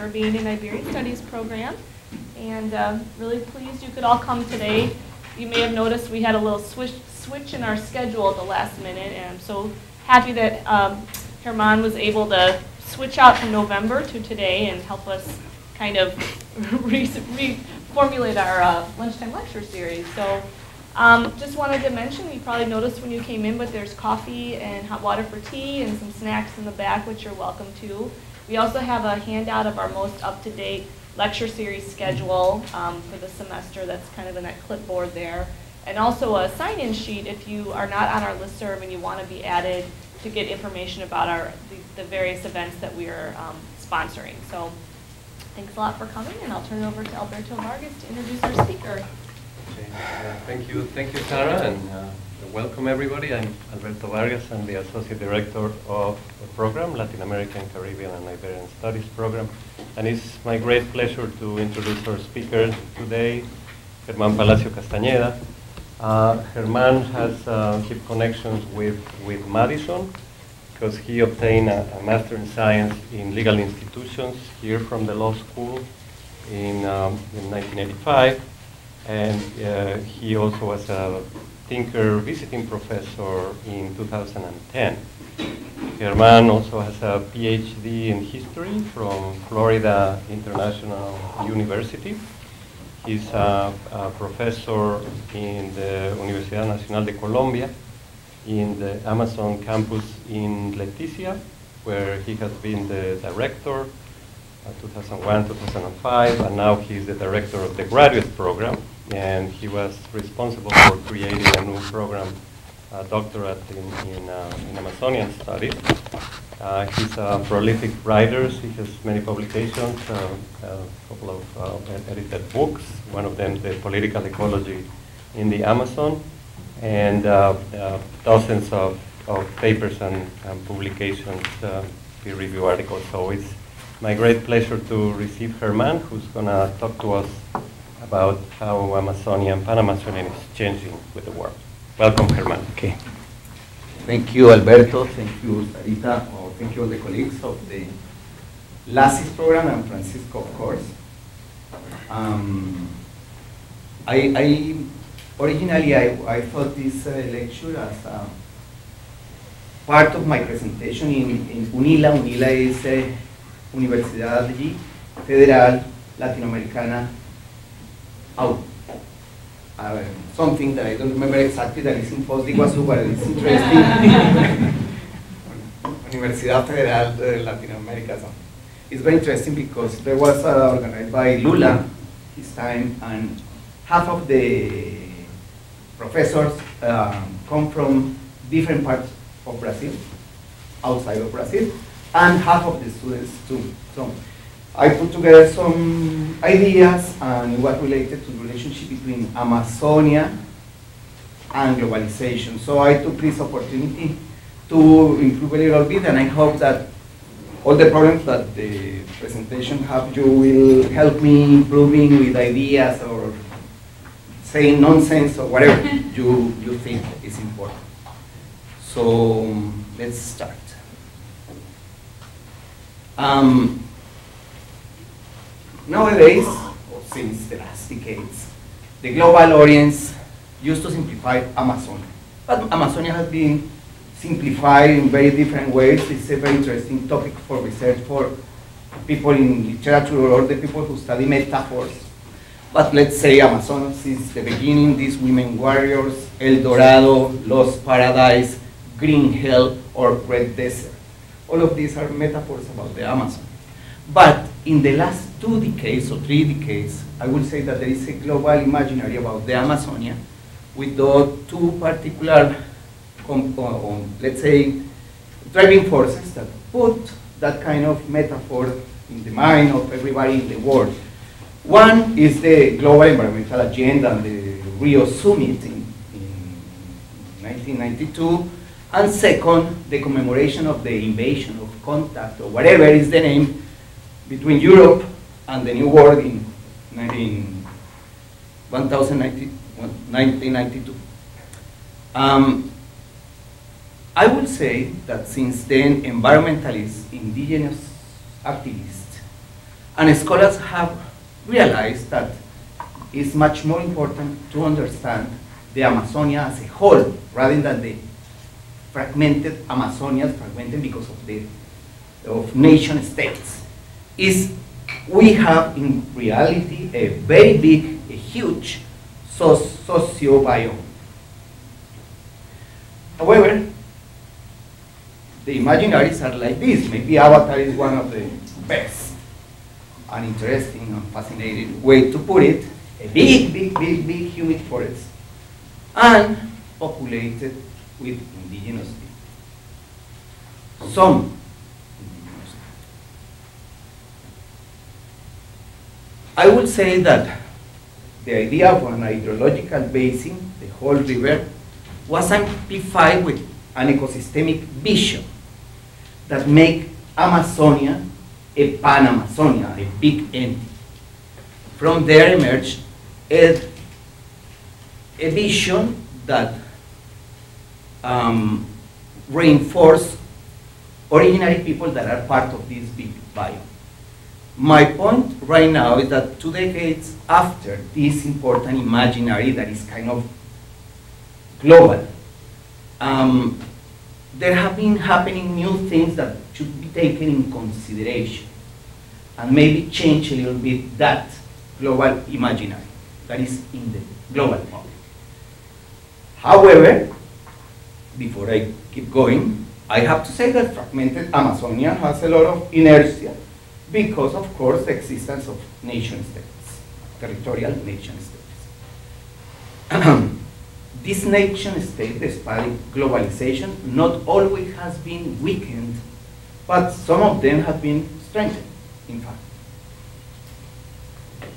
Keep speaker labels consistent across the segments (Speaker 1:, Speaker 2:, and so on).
Speaker 1: Caribbean and Iberian Studies program. And um, really pleased you could all come today. You may have noticed we had a little switch, switch in our schedule at the last minute, and I'm so happy that um, Germán was able to switch out from November to today and help us kind of re- reformulate our uh, lunchtime lecture series. So um, just wanted to mention, you probably noticed when you came in, but there's coffee and hot water for tea and some snacks in the back, which you're welcome to. We also have a handout of our most up-to-date lecture series schedule um, for the semester that's kind of in that clipboard there. And also a sign-in sheet if you are not on our listserv and you want to be added to get information about our the, the various events that we are um, sponsoring. So thanks a lot for coming, and I'll turn it over to Alberto Vargas to introduce our speaker.
Speaker 2: Okay, uh, Thank you, thank you, Sarah, and uh, welcome everybody. I'm Alberto Vargas. I'm the Associate Director of the program, Latin American, Caribbean, and Iberian Studies program. And it's my great pleasure to introduce our speaker today, Germán Palacio Castañeda. Uh, Germán has uh, deep connections with, with Madison because he obtained a, a Master in Science in Legal Institutions here from the law school in, um, in 1985 and uh, he also was a Tinker visiting professor in 2010. Germán also has a PhD in history from Florida International University. He's a, a professor in the Universidad Nacional de Colombia in the Amazon campus in Leticia, where he has been the director uh, 2001, 2005, and now he's the director of the graduate program and he was responsible for creating a new program, a doctorate in, in, uh, in Amazonian studies. Uh, he's a prolific writer. He has many publications, uh, a couple of uh, edited books, one of them, The Political Ecology in the Amazon, and uh, dozens of, of papers and, and publications, peer review articles. So it's my great pleasure to receive Germán, who's going to talk to us about how Amazonian, Pan-Amazonian is changing with the world. Welcome, Herman.
Speaker 3: Okay. Thank you, Alberto. Thank you, Sarita. Oh, thank you, all the colleagues of the LASIS program and Francisco, of course. Um, I, I, originally I, I thought this uh, lecture as part of my presentation in, in UNILA. UNILA is a Universidad Federal Latinoamericana out. Uh, something that I don't remember exactly that is in Foz de Iguazu, but it's interesting. Universidad Federal de Latinoamérica. So it's very interesting because there was uh, organized by Lula his time, and half of the professors um, come from different parts of Brazil, outside of Brazil, and half of the students too. So I put together some ideas and it was related to the relationship between Amazonia and globalization. So I took this opportunity to improve a little bit and I hope that all the problems that the presentation have you will help me improving with ideas or saying nonsense or whatever you, you think is important. So let's start. Um, Nowadays, or since the last decades, the global audience used to simplify Amazonia. But Amazonia has been simplified in very different ways. It's a very interesting topic for research for people in literature or the people who study metaphors. But let's say Amazonas since the beginning, these women warriors, El Dorado, Lost Paradise, Green Hell, or Red Desert. All of these are metaphors about the Amazon. But in the last two decades or three decades, I would say that there is a global imaginary about the Amazonia with the two particular, uh, um, let's say, driving forces that put that kind of metaphor in the mind of everybody in the world. One is the global environmental agenda and the Rio Summit in, in 1992, and second, the commemoration of the invasion of contact, or whatever is the name, between Europe and the New World in 19, 1992. Um, I would say that since then, environmentalists, indigenous activists, And scholars have realized that it's much more important to understand the Amazonia as a whole rather than the fragmented Amazonia, fragmented because of the of nation states. Is we have in reality a very big, a huge so socio-biome. However, the imaginaries are like this. Maybe Avatar is one of the best and interesting and fascinating way to put it. A big, big, big, big humid forest and populated with indigenous people. Some indigenous people. I would say that the idea of an hydrological basin, the whole river, was amplified with an ecosystemic vision that make Amazonia a pan-Amazonia, a big entity. From there emerged a, a vision that um, reinforce ordinary people that are part of this big biome. My point right now is that two decades after this important imaginary that is kind of global, um, there have been happening new things that should be taken in consideration and maybe change a little bit that global imaginary that is in the global model. However, before I keep going, I have to say that fragmented Amazonia has a lot of inertia because, of course, the existence of nation states, territorial nation states. this nation state, despite globalization, not always has been weakened, but some of them have been strengthened, in fact.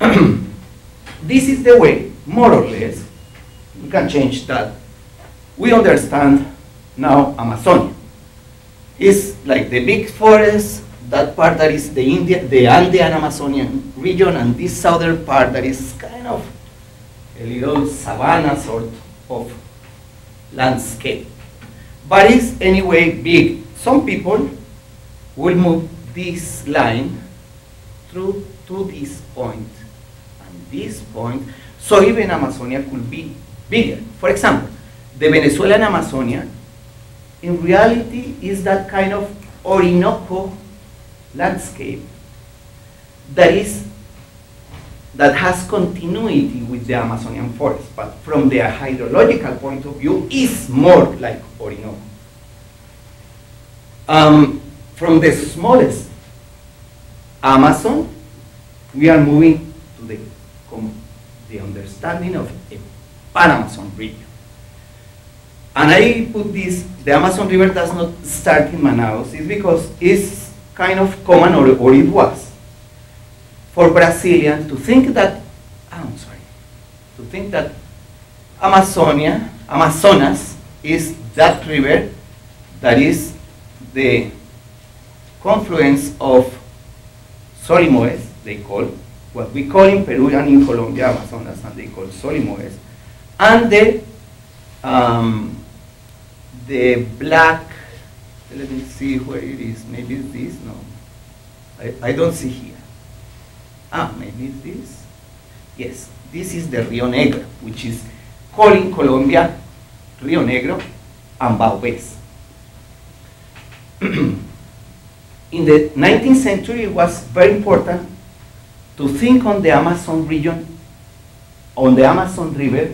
Speaker 3: this is the way, more or less, we can change that. We understand now Amazonia. It's like the big forest, that part that is the Indian, the Andean Amazonian region, and this southern part that is kind of a little savanna sort of landscape. But it's anyway big. Some people will move this line through to this point and this point, so even Amazonia could be bigger. For example, the Venezuelan Amazonia in reality is that kind of Orinoco landscape that is that has continuity with the Amazonian forest, but from the hydrological point of view is more like Orinoco. Um, from the smallest Amazon, we are moving to the, the understanding of a pan-Amazon region. And I put this, the Amazon River does not start in Manaus, it's because it's kind of common, or, or it was, for Brazilians to think that, oh, I'm sorry, to think that Amazonia, Amazonas is that river that is the confluence of Solimões, they call, what we call in Peru and in Colombia Amazonas, and they call Solimões, and the, um, the black, let me see where it is, maybe it's this, no, I, I don't see here. Ah, maybe it's this. Yes, this is the Rio Negro, which is called in Colombia Rio Negro and Vaupés. in the 19th century, it was very important to think on the Amazon region, on the Amazon River,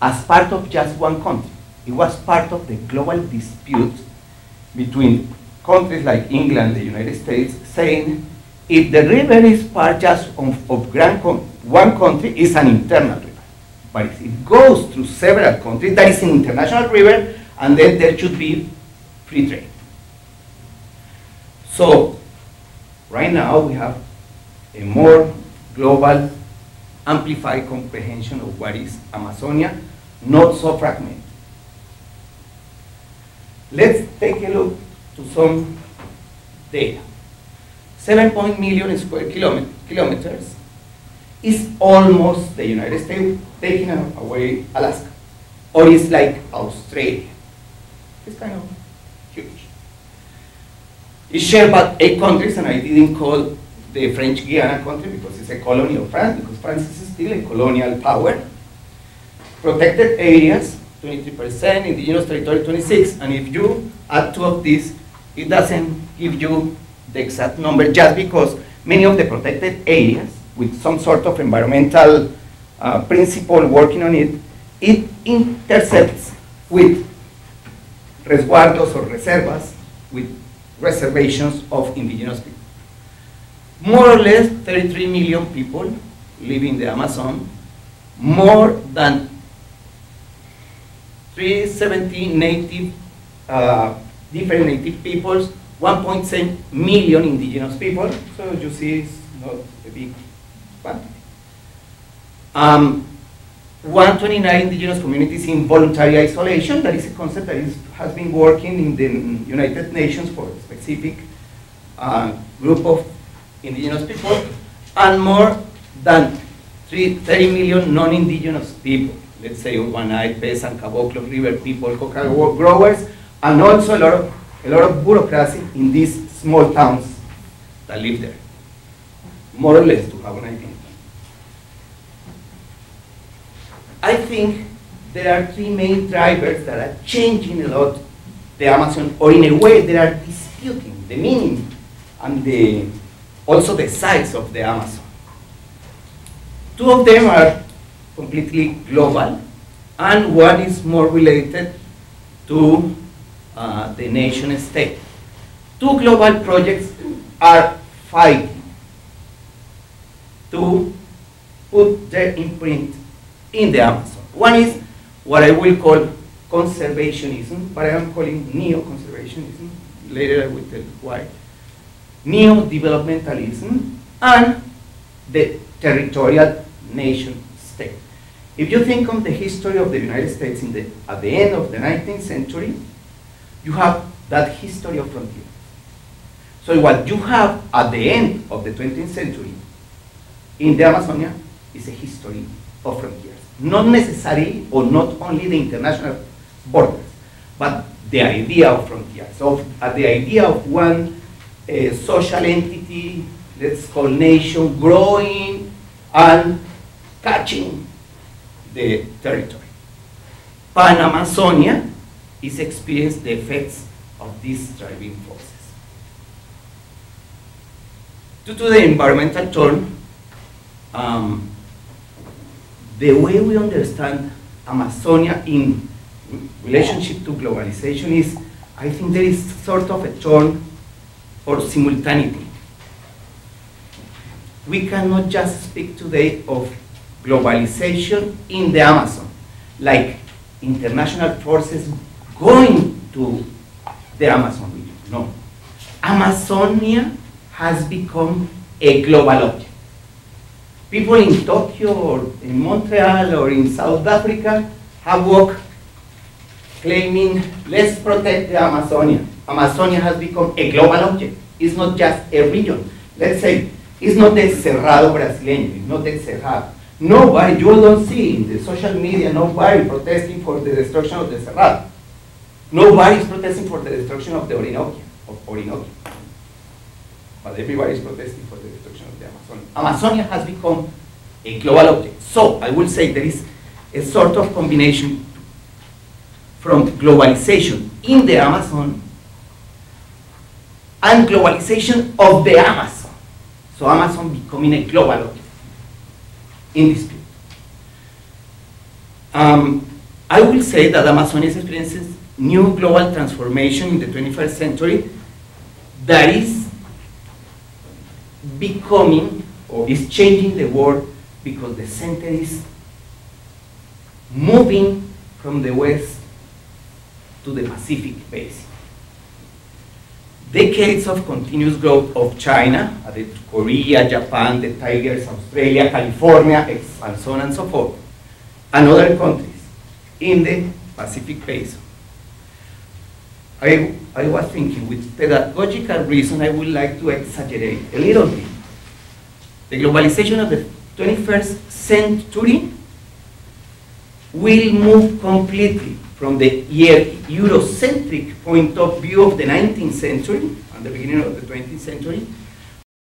Speaker 3: as part of just one country. It was part of the global dispute between countries like England, and the United States, saying if the river is part just of, of one country, it's an internal river. But if it goes through several countries, that is an international river, and then there should be free trade. So, right now we have a more global, amplified comprehension of what is Amazonia, not so fragmented. Let's take a look to some data. 7 million square kilometers is almost the United States taking away Alaska. Or it's like Australia. It's kind of huge. It's shared by eight countries, and I didn't call the French Guiana country because it's a colony of France, because France is still a colonial power. Protected areas, 23%, in indigenous territory, 26, and if you add two of these, it doesn't give you the exact number just because many of the protected areas with some sort of environmental uh, principle working on it, it intercepts with resguardos or reservas, with reservations of indigenous people. More or less 33 million people live in the Amazon, more than 370 native, uh, different native peoples, 1.7 million indigenous people, so you see it's not a big quantity. Um, 129 indigenous communities in voluntary isolation, that is a concept that is, has been working in the United Nations for a specific uh, group of indigenous people, and more than three, 30 million non-indigenous people, let's say Urbanite, peasant, caboclo, river people, coca growers, and also a lot of, a lot of bureaucracy in these small towns that live there, more or less to have an idea. I think there are three main drivers that are changing a lot the Amazon, or in a way they are disputing the meaning and the, also the size of the Amazon. Two of them are completely global, and one is more related to uh, the nation state. Two global projects are fighting to put their imprint in the Amazon. One is what I will call conservationism, but I am calling neo-conservationism. Later I will tell why. Neo-developmentalism and the territorial nation state. If you think of the history of the United States in the, at the end of the 19th century, you have that history of frontier. So what you have at the end of the 20th century in the Amazonia is a history of frontiers. Not necessarily or not only the international borders, but the idea of frontiers. So uh, the idea of one uh, social entity, let's call nation, growing and catching the territory. Pan-Amazonia is experiencing the effects of these driving forces. Due to the environmental turn, um, the way we understand Amazonia in relationship to globalization is, I think there is sort of a turn for simultaneity. We cannot just speak today of globalization in the Amazon, like international forces going to the Amazon region. No. Amazonia has become a global object. People in Tokyo or in Montreal or in South Africa have worked claiming, let's protect the Amazonia. Amazonia has become a global object. It's not just a region. Let's say, it's not the Cerrado brasileño, it's not the Cerrado. Nobody, you don't see in the social media, nobody protesting for the destruction of the Cerrado. Nobody is protesting for the destruction of the Orinoco, of Orinoco. But everybody is protesting for the destruction of the Amazon. Amazonia has become a global object. So I will say there is a sort of combination from globalization in the Amazon and globalization of the Amazon. So Amazon becoming a global object in period. Um, I will say that Amazon is experiencing new global transformation in the 21st century that is becoming or is changing the world because the center is moving from the west to the Pacific Basin. Decades of continuous growth of China, Korea, Japan, the Tigers, Australia, California, and so on and so forth, and other countries in the Pacific Basin. I, I was thinking, with pedagogical reason, I would like to exaggerate a little bit. The globalization of the 21st century will move completely from the Eurocentric point of view of the 19th century and the beginning of the 20th century